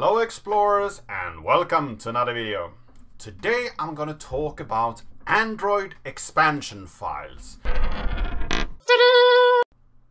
Hello explorers and welcome to another video. Today I'm gonna talk about Android expansion files.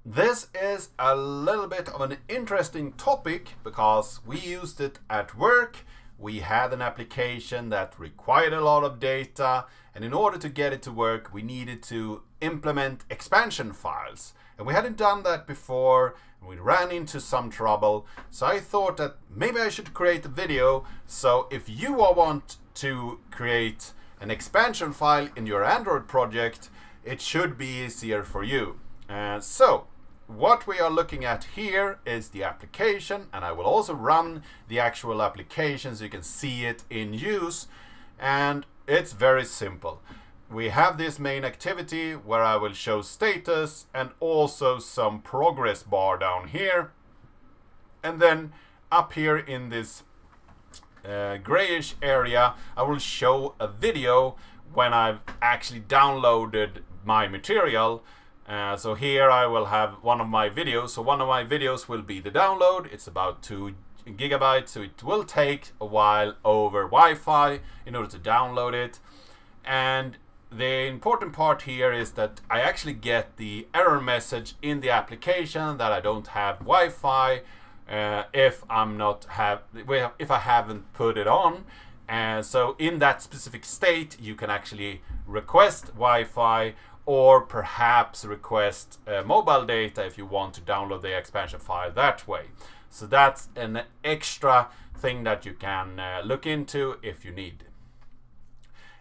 This is a little bit of an interesting topic because we used it at work. We had an application that required a lot of data and in order to get it to work we needed to implement expansion files. And we hadn't done that before and we ran into some trouble. So I thought that maybe I should create a video. So if you want to create an expansion file in your Android project, it should be easier for you. Uh, so what we are looking at here is the application and I will also run the actual application so you can see it in use and it's very simple. We have this main activity where I will show status and also some progress bar down here and then up here in this uh, grayish area I will show a video when I've actually downloaded my material uh, so here I will have one of my videos. So one of my videos will be the download. It's about two gigabytes, so it will take a while over Wi-Fi in order to download it. And the important part here is that I actually get the error message in the application that I don't have Wi-Fi uh, if I'm not have if I haven't put it on. And so in that specific state, you can actually request Wi-Fi or perhaps request uh, mobile data if you want to download the expansion file that way. So that's an extra thing that you can uh, look into if you need.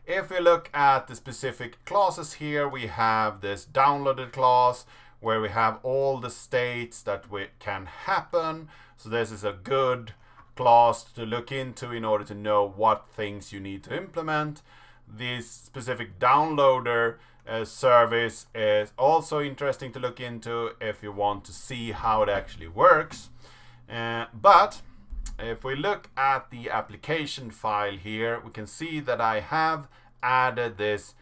If we look at the specific classes here, we have this downloaded class where we have all the states that we can happen. So this is a good class to look into in order to know what things you need to implement. This specific downloader uh, service is also interesting to look into if you want to see how it actually works. Uh, but if we look at the application file here, we can see that I have added this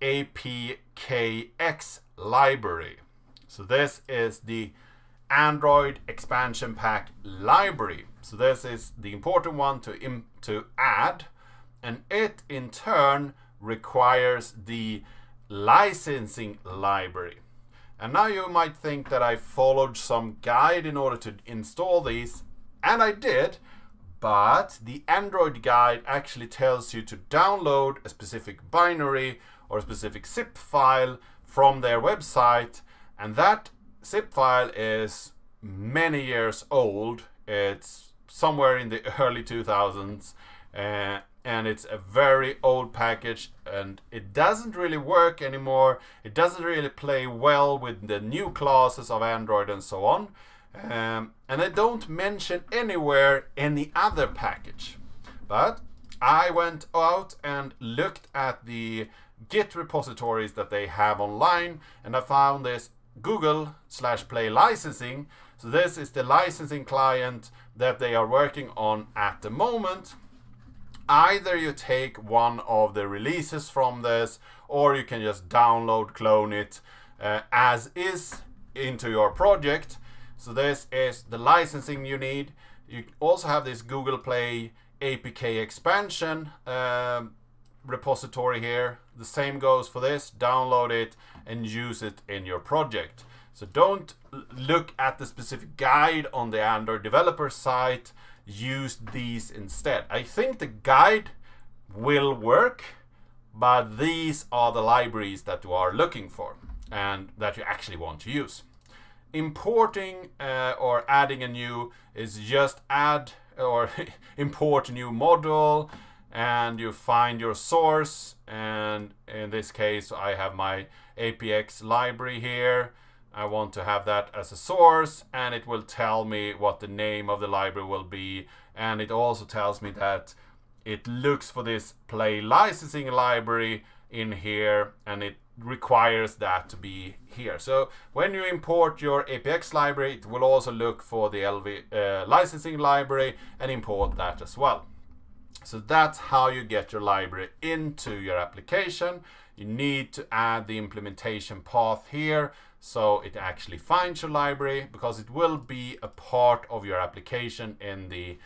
APKX library. So this is the Android expansion pack library. So this is the important one to, to add and it in turn requires the licensing library. And now you might think that I followed some guide in order to install these, and I did, but the Android guide actually tells you to download a specific binary or a specific zip file from their website, and that zip file is many years old. It's somewhere in the early 2000s, uh, and it's a very old package and it doesn't really work anymore. It doesn't really play well with the new classes of Android and so on. Um, and I don't mention anywhere any other package. But I went out and looked at the Git repositories that they have online and I found this Google slash Play licensing. So this is the licensing client that they are working on at the moment either you take one of the releases from this or you can just download clone it uh, as is into your project so this is the licensing you need. You also have this Google Play APK expansion um, repository here. The same goes for this. Download it and use it in your project. So don't look at the specific guide on the Android developer site. Use these instead. I think the guide will work, but these are the libraries that you are looking for and that you actually want to use. Importing uh, or adding a new is just add or import new module and you find your source and in this case I have my APX library here. I want to have that as a source and it will tell me what the name of the library will be and it also tells me that it looks for this play licensing library in here and it requires that to be here. So when you import your APX library, it will also look for the LV uh, licensing library and import that as well. So that's how you get your library into your application. You need to add the implementation path here so it actually finds your library because it will be a part of your application in the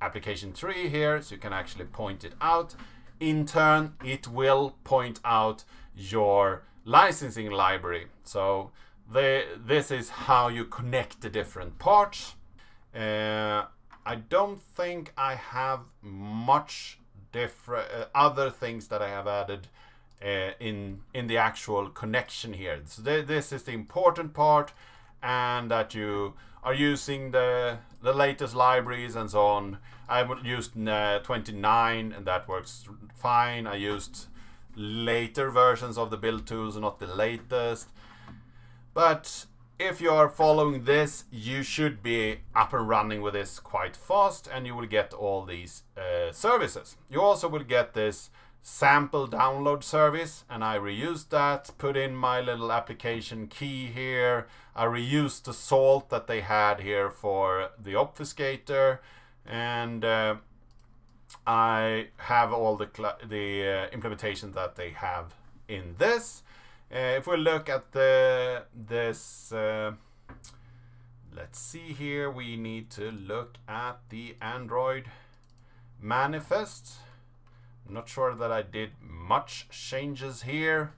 application tree here, so you can actually point it out. In turn, it will point out your licensing library. So the, this is how you connect the different parts. Uh, I don't think I have much different uh, other things that I have added uh, in in the actual connection here. So th this is the important part, and that you are using the the latest libraries and so on. I used uh, 29 and that works fine. I used later versions of the build tools, not the latest. But if you are following this, you should be up and running with this quite fast and you will get all these uh, services. You also will get this sample download service and I reused that, put in my little application key here. I reused the salt that they had here for the obfuscator and uh, I have all the, the uh, implementations that they have in this. Uh, if we look at the this, uh, let's see here, we need to look at the Android manifest. I'm not sure that I did much changes here.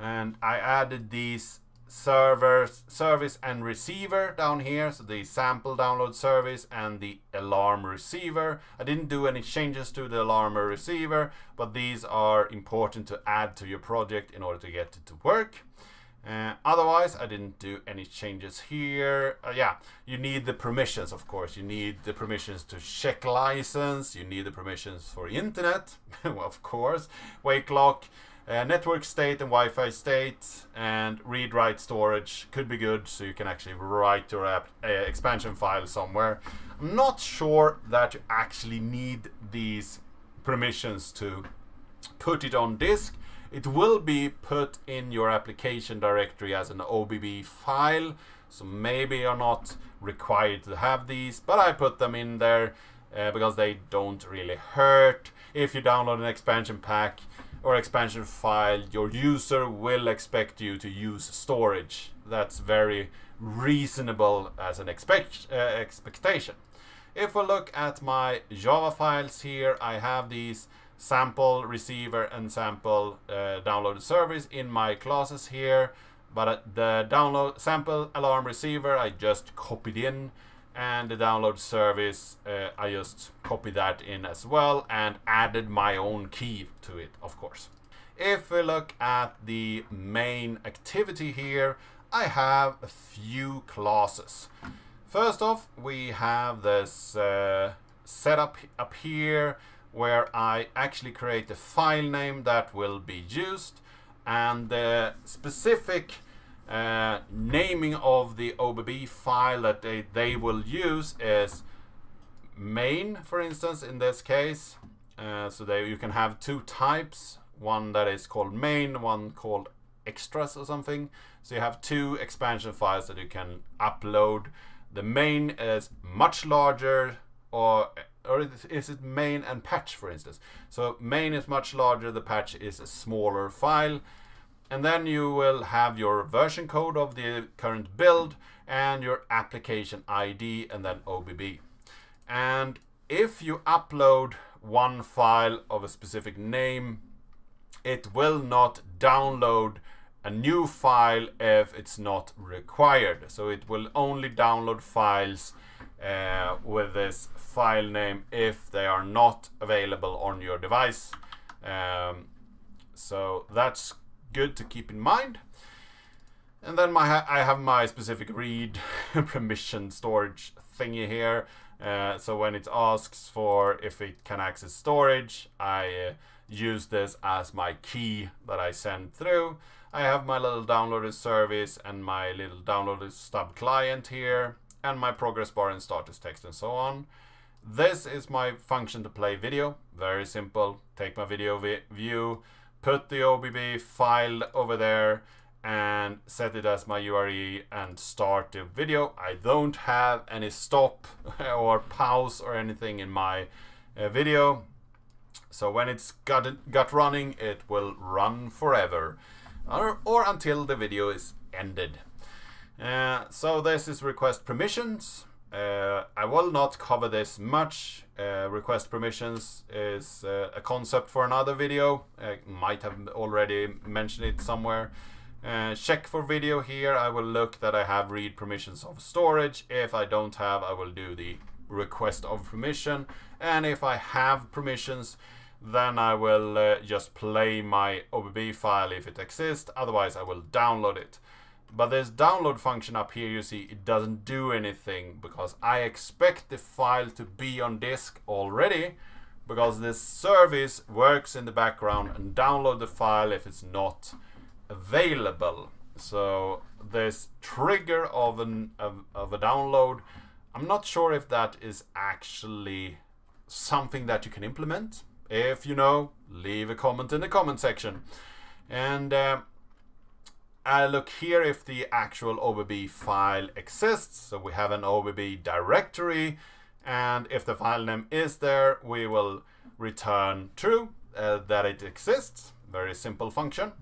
And I added these servers, service and receiver down here. So the sample download service and the alarm receiver. I didn't do any changes to the alarm receiver, but these are important to add to your project in order to get it to work. Uh, otherwise, I didn't do any changes here. Uh, yeah, you need the permissions, of course. You need the permissions to check license. You need the permissions for internet, of course. Wake lock, uh, network state and Wi-Fi state, and read-write storage could be good, so you can actually write your app, uh, expansion file somewhere. I'm not sure that you actually need these permissions to put it on disk it will be put in your application directory as an OBB file, so maybe you're not required to have these, but I put them in there uh, because they don't really hurt. If you download an expansion pack or expansion file, your user will expect you to use storage. That's very reasonable as an expect uh, expectation. If we look at my Java files here, I have these sample receiver and sample uh, download service in my classes here but the download sample alarm receiver I just copied in and the download service uh, I just copied that in as well and added my own key to it of course. If we look at the main activity here I have a few classes. First off we have this uh, setup up here where I actually create a file name that will be used and the specific uh, naming of the OBB file that they, they will use is main for instance in this case. Uh, so that you can have two types. One that is called main one called extras or something. So you have two expansion files that you can upload. The main is much larger or or is it main and patch for instance? So main is much larger the patch is a smaller file and then you will have your version code of the current build and your application ID and then OBB and if you upload one file of a specific name it will not download a new file if it's not required so it will only download files uh, with this file name if they are not available on your device. Um, so that's good to keep in mind. And then my I have my specific read permission storage thingy here. Uh, so when it asks for if it can access storage, I uh, use this as my key that I send through. I have my little downloaded service and my little downloaded stub client here and my progress bar and status text and so on. This is my function to play video. Very simple. Take my video vi view, put the OBB file over there and set it as my URI and start the video. I don't have any stop or pause or anything in my uh, video. So when it's got, got running, it will run forever or, or until the video is ended. Uh, so this is request permissions uh, I will not cover this much. Uh, request permissions is uh, a concept for another video. I might have already mentioned it somewhere. Uh, check for video here. I will look that I have read permissions of storage. If I don't have, I will do the request of permission. And if I have permissions, then I will uh, just play my OBB file if it exists. Otherwise, I will download it. But this download function up here, you see, it doesn't do anything because I expect the file to be on disk already because this service works in the background and download the file if it's not available. So this trigger of, an, of, of a download, I'm not sure if that is actually something that you can implement. If you know, leave a comment in the comment section. And uh, I look here if the actual OBB file exists. So we have an OBB directory. And if the file name is there, we will return true uh, that it exists. Very simple function.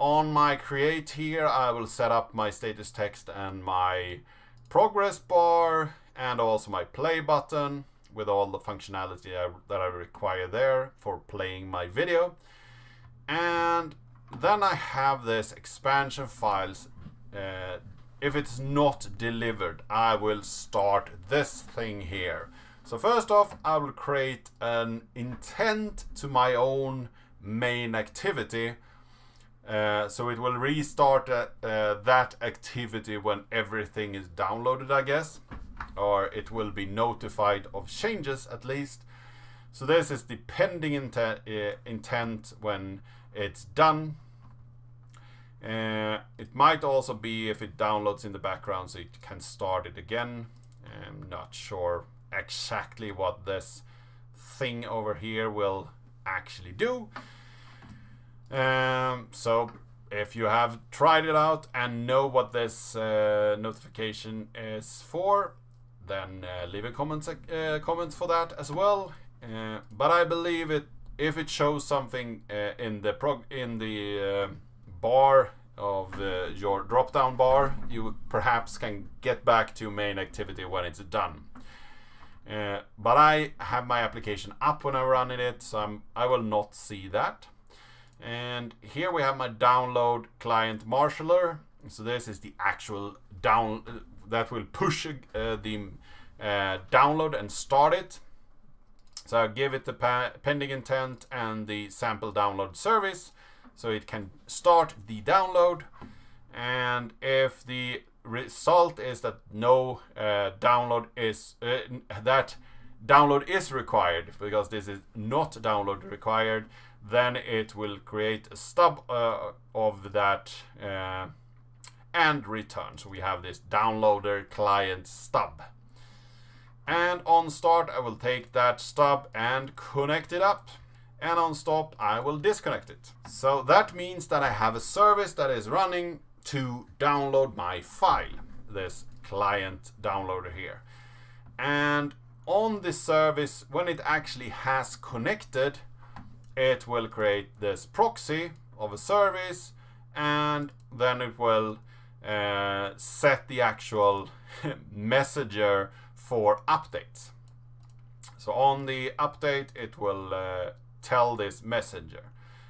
On my create here, I will set up my status text and my progress bar and also my play button with all the functionality I, that I require there for playing my video. And then I have this expansion files. Uh, if it's not delivered, I will start this thing here. So first off, I will create an intent to my own main activity. Uh, so it will restart uh, uh, that activity when everything is downloaded, I guess. Or it will be notified of changes at least. So this is the pending intent, uh, intent when it's done. Uh, it might also be if it downloads in the background so it can start it again. I'm not sure exactly what this thing over here will actually do. Um, so if you have tried it out and know what this uh, notification is for, then uh, leave a comment uh, comment for that as well. Uh, but I believe it if it shows something uh, in the prog in the uh, bar of your drop down bar, you perhaps can get back to main activity when it's done. Uh, but I have my application up when I'm running it, so I'm, I will not see that. And here we have my download client marshaller. So this is the actual down uh, that will push uh, the uh, download and start it. So I give it the pending intent and the sample download service so it can start the download and if the result is that no uh, download is uh, that download is required because this is not download required then it will create a stub uh, of that uh, and return. So we have this downloader client stub. And on start, I will take that stub and connect it up. And on stop, I will disconnect it. So that means that I have a service that is running to download my file, this client downloader here. And on this service, when it actually has connected, it will create this proxy of a service and then it will uh, set the actual messenger for updates. So on the update it will uh, tell this messenger.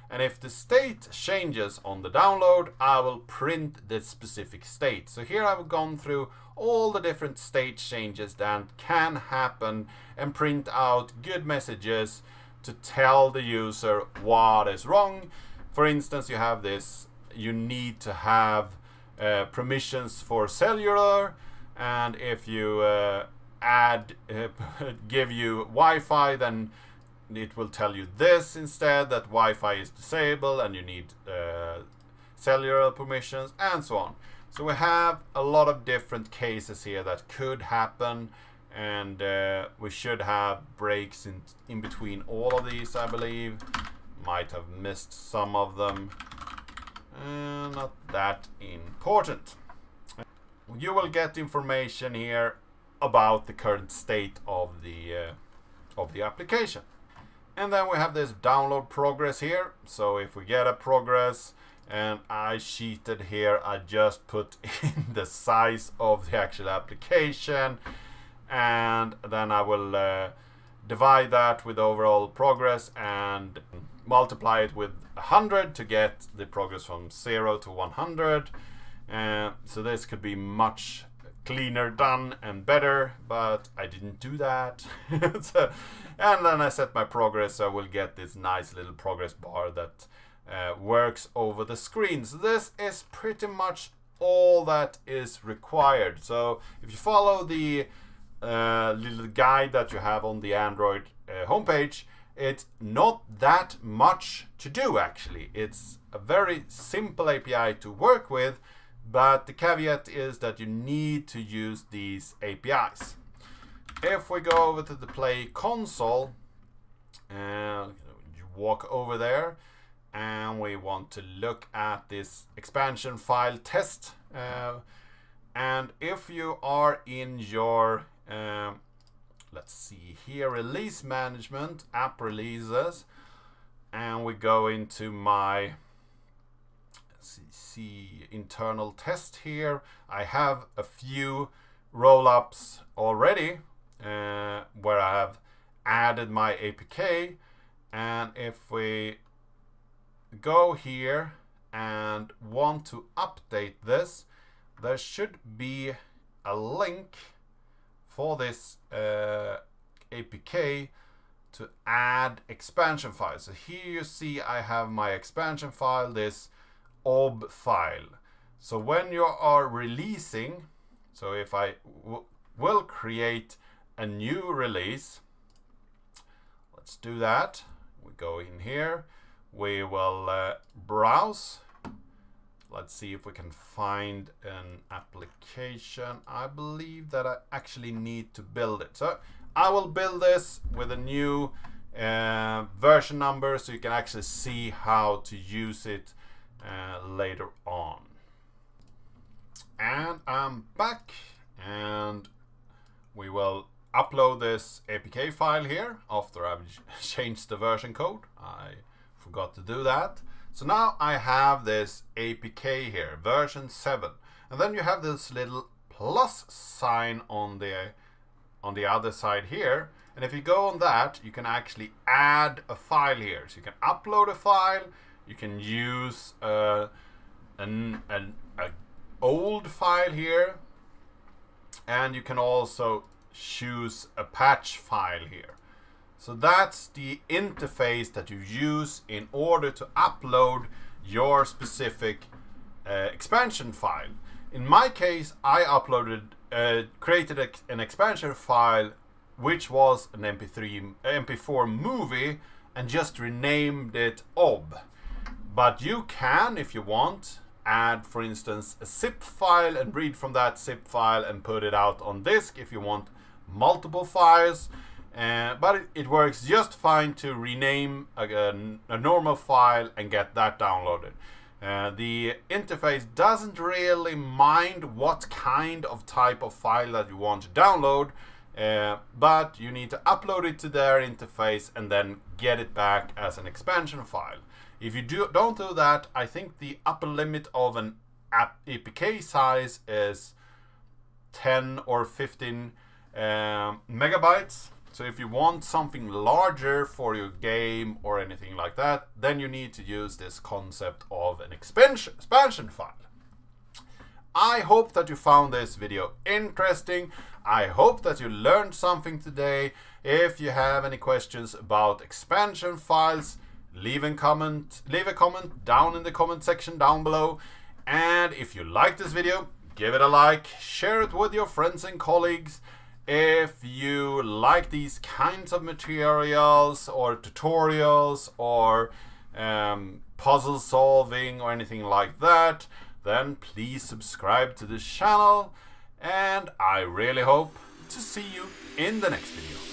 And if the state changes on the download, I will print the specific state. So here I've gone through all the different state changes that can happen and print out good messages to tell the user what is wrong. For instance, you have this, you need to have uh, permissions for cellular, and if you uh, add, uh, give you Wi-Fi, then it will tell you this instead, that Wi-Fi is disabled and you need uh, cellular permissions, and so on. So we have a lot of different cases here that could happen and uh, we should have breaks in, in between all of these I believe. Might have missed some of them. Uh, not that important. You will get information here about the current state of the uh, of the application and then we have this download progress here so if we get a progress and I cheated here I just put in the size of the actual application and then I will uh, divide that with overall progress and multiply it with 100 to get the progress from 0 to 100. Uh, so this could be much cleaner done and better, but I didn't do that. so, and then I set my progress, so I will get this nice little progress bar that uh, works over the screen. So this is pretty much all that is required. So if you follow the uh, little guide that you have on the Android uh, homepage, it's not that much to do actually. It's a very simple API to work with, but the caveat is that you need to use these APIs. If we go over to the Play console, uh, you walk over there, and we want to look at this expansion file test. Uh, and if you are in your um, let's see here release management app releases and we go into my see, internal test here I have a few roll-ups already uh, where I have added my APK and if we go here and want to update this there should be a link for this uh, APK to add expansion files. So here you see I have my expansion file, this OBB file. So when you are releasing, so if I will create a new release, let's do that. We go in here, we will uh, browse Let's see if we can find an application. I believe that I actually need to build it. So I will build this with a new uh, version number so you can actually see how to use it uh, later on. And I'm back and we will upload this APK file here after I've changed the version code. I forgot to do that. So now I have this APK here, version 7. And then you have this little plus sign on the on the other side here. And if you go on that, you can actually add a file here. So you can upload a file, you can use uh, an, an a old file here, and you can also choose a patch file here. So that's the interface that you use in order to upload your specific uh, expansion file. In my case, I uploaded, uh, created a, an expansion file which was an MP3, MP4 movie and just renamed it OBB. But you can, if you want, add, for instance, a zip file and read from that zip file and put it out on disk if you want multiple files. Uh, but it, it, works just fine to rename a, a, a, normal file and get that downloaded. Uh, the interface doesn't really mind what kind of type of file that you want to download, uh, but you need to upload it to their interface and then get it back as an expansion file. If you do, don't do that, I think the upper limit of an APK size is 10 or 15 um, megabytes. So if you want something larger for your game or anything like that, then you need to use this concept of an expansion, expansion file. I hope that you found this video interesting. I hope that you learned something today. If you have any questions about expansion files, leave a comment, leave a comment down in the comment section down below. And if you like this video, give it a like, share it with your friends and colleagues. If you like these kinds of materials or tutorials or um, puzzle solving or anything like that, then please subscribe to this channel and I really hope to see you in the next video.